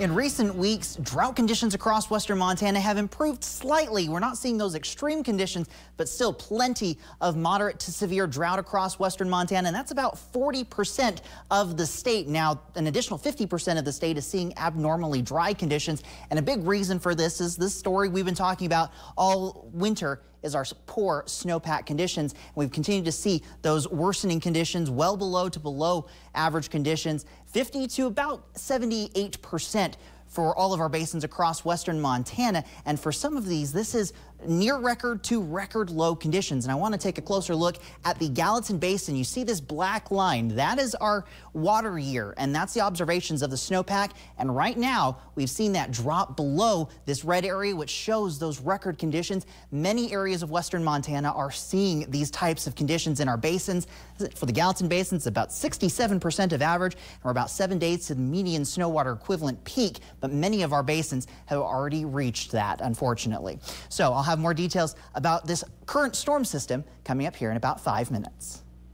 In recent weeks, drought conditions across western Montana have improved slightly. We're not seeing those extreme conditions, but still plenty of moderate to severe drought across western Montana, and that's about 40% of the state. Now, an additional 50% of the state is seeing abnormally dry conditions, and a big reason for this is this story we've been talking about all winter is our poor snowpack conditions. We've continued to see those worsening conditions well below to below average conditions, 50 to about 78 percent for all of our basins across western Montana. And for some of these, this is near record to record low conditions. And I want to take a closer look at the Gallatin Basin. You see this black line. That is our water year, and that's the observations of the snowpack. And right now, we've seen that drop below this red area, which shows those record conditions. Many areas of western Montana are seeing these types of conditions in our basins. For the Gallatin Basin, it's about 67% of average, and we're about seven days to the median snow water equivalent peak but many of our basins have already reached that, unfortunately. So I'll have more details about this current storm system coming up here in about five minutes.